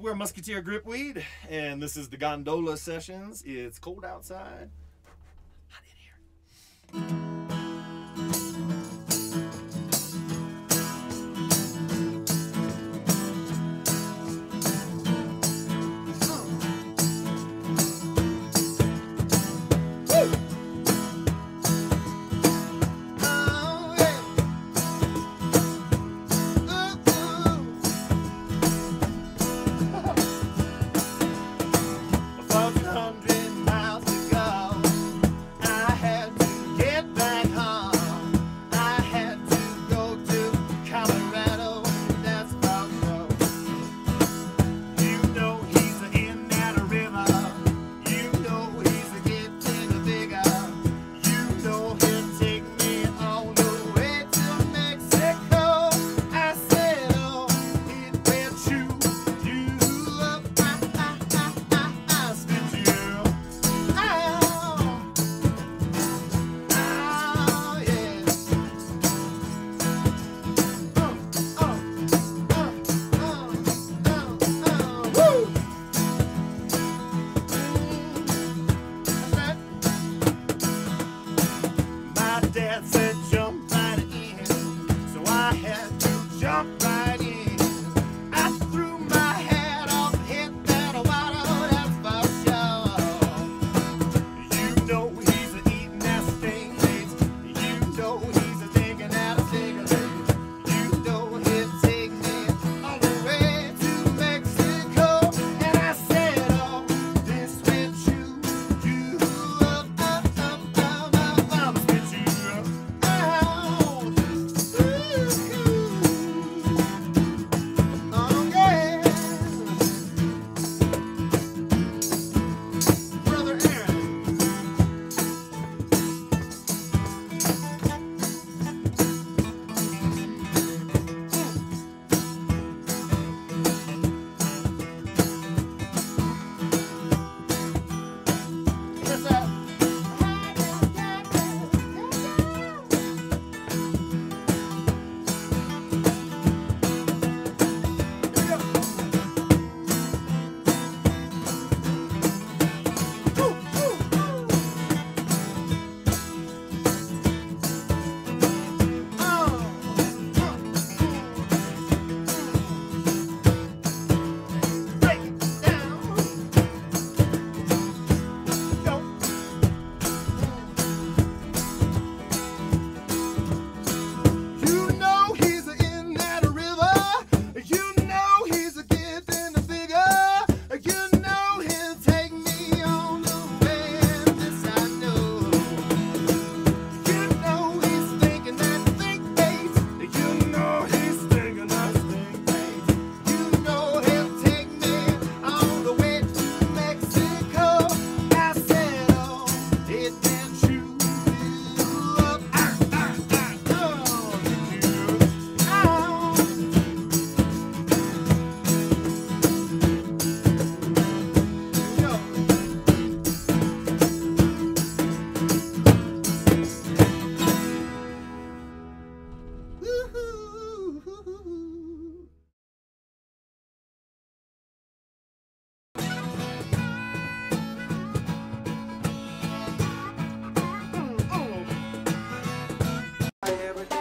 we're Musketeer Gripweed, and this is the Gondola Sessions. It's cold outside, hot in here. I ever do.